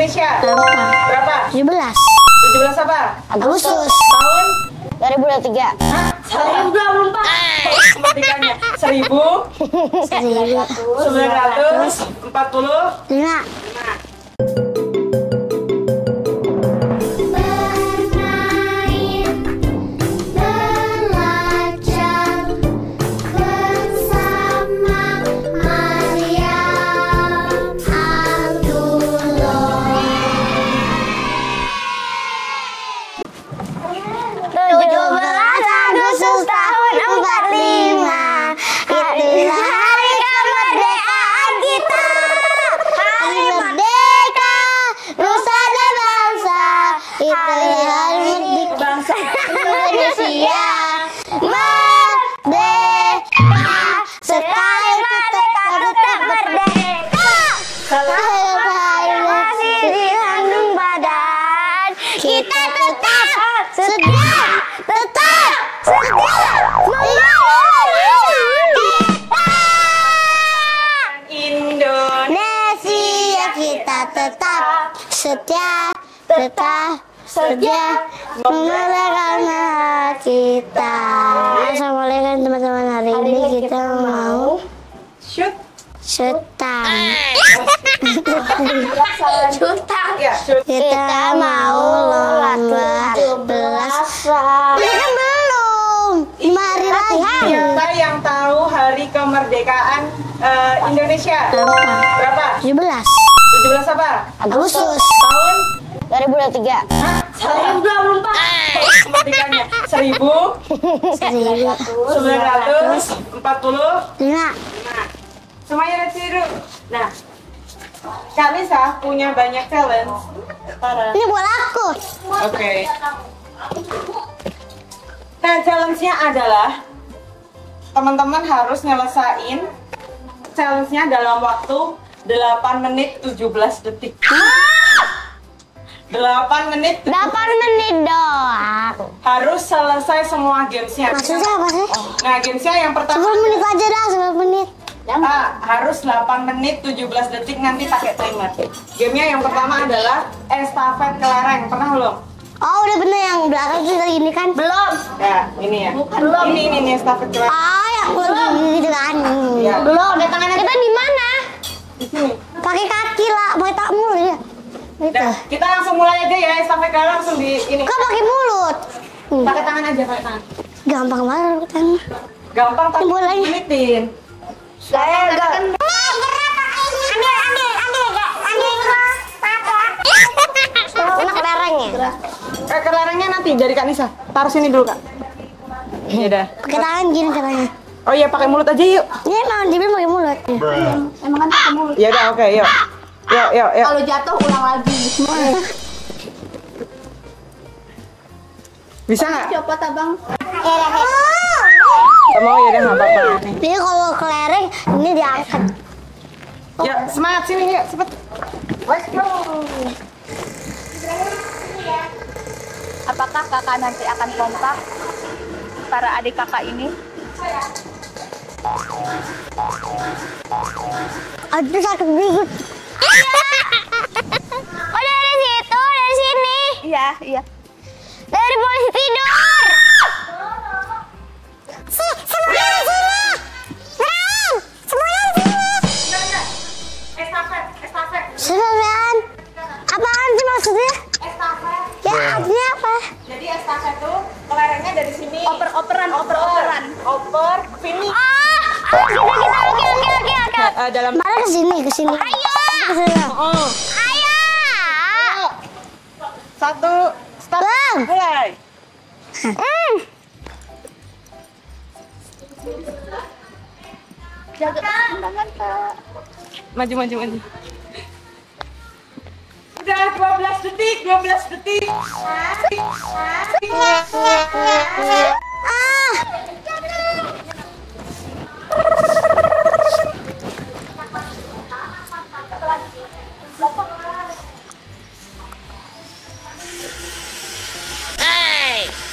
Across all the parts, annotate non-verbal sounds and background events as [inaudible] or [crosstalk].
Indonesia? Berapa? Berapa? 17 17 apa? Agustus Tahun? 2023 Hah? 1024. Kemerdekaannya 1000 940 setia Tetap setia Menggunakan hak kita Assalamualaikum teman-teman Hari ini kita mau Shoot. Setang [laughs] Ya, shoot. Kita mau lomba belas Ini kan belum Lima hari lagi Siapa yang tahu hari kemerdekaan eh, Indonesia? Berapa? Berapa? 17 17 apa? Agustus Tahun? 2023 Hah? 1024. Kemerdekaannya 1000 940 Lima Nah, semuanya lihat sini dulu. Nah, Kak Lisa punya banyak talent. Para. Ini buat aku Oke. Nah, challenge-nya adalah teman-teman harus nyelesain challenge-nya dalam waktu 8 menit 17 detik. 8 menit 8 menit doang harus selesai semua gamesnya. Maksudnya apa sih? Nah, gamesnya yang 10 pertama menit aja dah 10 menit Ah, harus 8 menit 17 detik nanti pakai timer. Gamenya yang pertama adalah estafet kelereng. Pernah belum? Oh udah bener yang belakang kita ini kan Belum Ya, ini ya. Belum. Ini ini nih estafet kelereng. Oh yang belum gitu kan Ya. Belum Pakai tangannya Kita di mana? Sini. Pakai kaki lah, pakai tak mulut ya. Gitu. Nah, kita langsung mulai aja ya estafet kelereng langsung di ini. Kok pakai mulut? Hmm. Pakai tangan aja, pakai tangan. Gampang banget pakai tangan. Gampang tapi bolanya. ginitin. Saya enggak. Ambil, ambil, ambil, enggak. Ambil. Enak kelerengnya. Eh, kelerengnya nanti dari Kak Nisa. Taruh sini dulu, Kak. Ya udah. Pakai tangan gini caranya. Oh iya, pakai mulut aja yuk. Ini emang dibilang pakai mulut. Emang kan pakai mulut. Ya udah, oke, yuk. Yuk, yuk, yuk. Kalau jatuh ulang lagi. [laughs] Bisa nggak? Copot abang. Nggak mau ya udah nggak apa-apa. Nih. Jadi kalau kelereng ini diangkat. Yuk, semangat sini yuk, cepet. Apakah kakak nanti akan kompak? Para adik kakak ini. Aduh sakit gigit. [laughs] Oh dari situ, dari sini. Iya, iya. Dari polisi tidur. Si, semuanya di sini. Ren, semuanya di sini. Estafet, estafet, Sebenarnya apaan sih maksudnya? estafet. Ya artinya apa? Jadi estafet tuh kelerengnya dari sini. Oper-operan, oper-operan. Oper, Eh, dalam. Mari ke sini, ke sini. Ayo. [laughs] Oh, Ayo. satu, stop. Bang. Mulai. Hmm. Jaga keseimbangan, Kak. Maju, maju, maju. Udah 12 detik, 12 detik.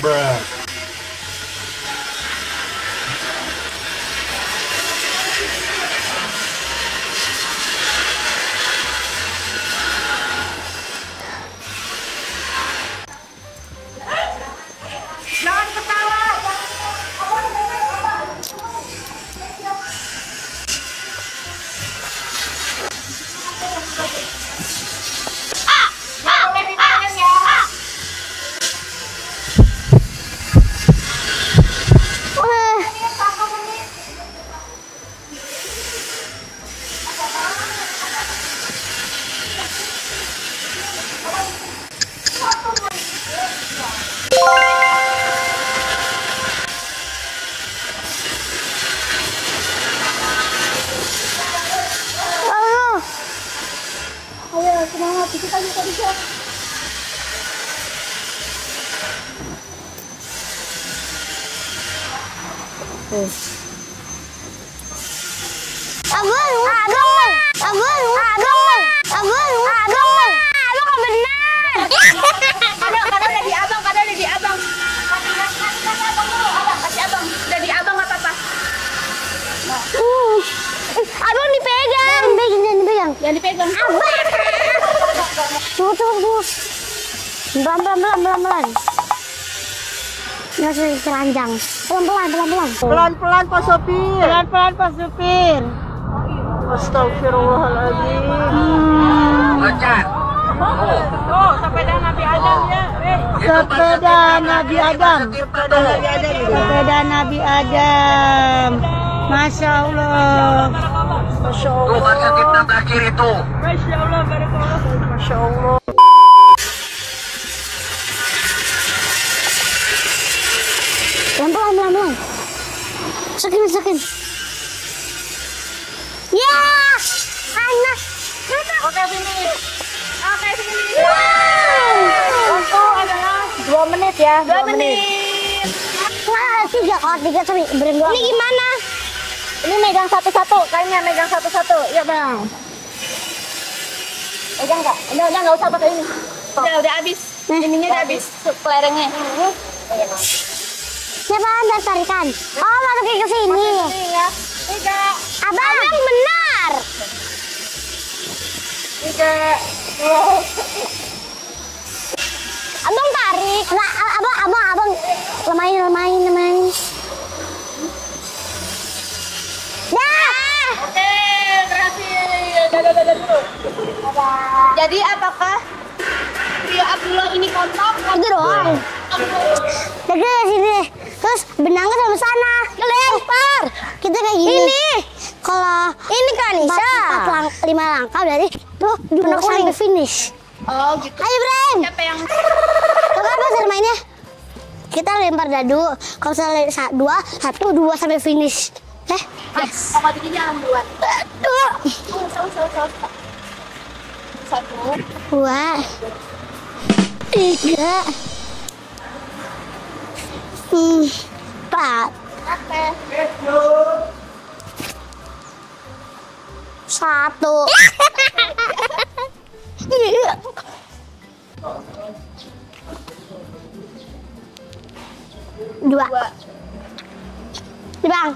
Bruh. Abang, abang, abang, abang, abang, abang. Kan abang, abang. Abang abang abang. Di abang. Uh, dipegang. Dipegang, jangan dipegang. Dipegang. Abang. Tunggu, tunggu. Nggak usah. Pelan, pelan, pelan, pelan. Pelan-pelan Pak Sopir. Pelan-pelan Pak Sopir. Astagfirullahaladzim. Oh, sepeda Nabi Adam ya. Sepeda Nabi Adam. Sepeda Nabi Adam. Sepeda Nabi Adam. Masya Allah. Masya Allah. Tuh itu. Masya Allah. barakallah. Masya Allah. Tiga kalau tiga tapi bereng doang. Ini gimana? Ini megang satu-satu, kayaknya megang satu-satu. Ya bang. Megang nggak? Udah udah nggak usah pakai ini. Udah udah habis. Ininya udah habis. Kelerengnya. Siapa anda tarikan? Oh, masukin ke sini. Tiga, tiga, Abang, benar. tiga. Abang tarik. Nah, abang, abang, abang. Lemahin, lemahin, lemahin. Dah. Oke, berhasil. Dadah, dadah dulu. Jadi apakah Rio Abdullah ini kontak? Itu doang. Jadi sini. Terus benangnya sama sana. Lempar. Kita kayak gini. Ini. Kalau ini kan Nisa. Empat, lang lima langkah berarti tuh dua sampai finish. Oh gitu. Ayo Ibrahim. Siapa yang apa cara mainnya? Kita lempar dadu. Kalau misalnya sa- dua, satu, dua sampai finish. Eh, Yes. Sama jangan duluan. dua, salah. Satu. dua, tiga, empat, Oke. satu. [laughs] Dua. Bang.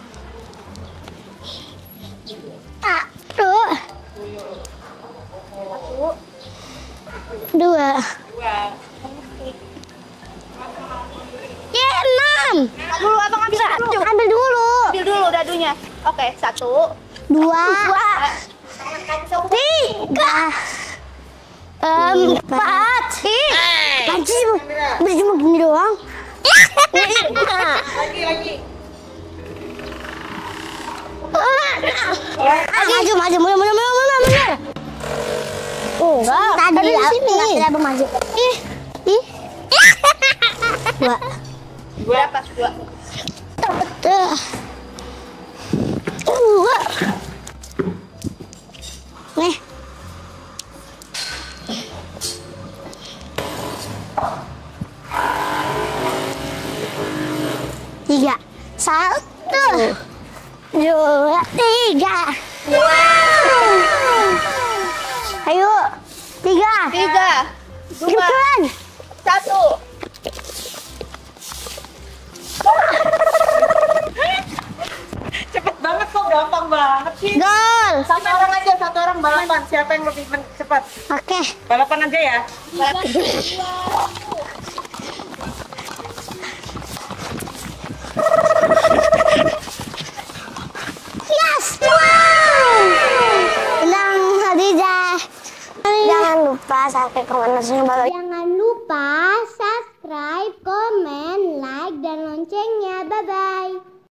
Satu. Dua. Ya, enam. Dulu abang ambil dulu. Ambil dulu. Ambil dulu dadunya. Oke, satu. Dua. Dua. Tiga. Empat. Panci bisa cuma gini doang. Lagi lagi. Maju, maju, maju, maju, maju, maju, maju. Enggak, tadi di sini. Tidak maju. Ih, ih. Dua. Dua. Tuh. Dua. Tiga. Tiga. Dua. Cepetan. Satu. Cepet banget kok, gampang banget sih. Gol. Satu orang aja, satu orang balapan. Siapa yang lebih cepat? Oke. Balapan aja ya.